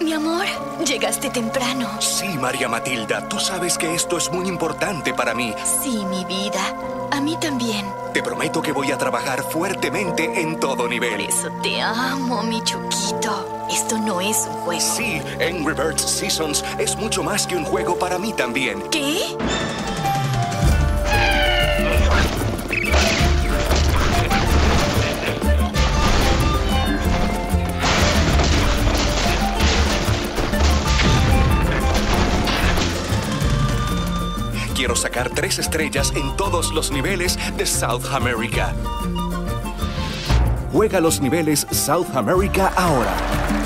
Mi amor, llegaste temprano. Sí, María Matilda, tú sabes que esto es muy importante para mí. Sí, mi vida. A mí también. Te prometo que voy a trabajar fuertemente en todo Por nivel. eso te amo, mi chuquito. Esto no es un juego. Sí, Angry Birds Seasons es mucho más que un juego para mí también. ¿Qué? Quiero sacar tres estrellas en todos los niveles de South America. Juega los niveles South America ahora.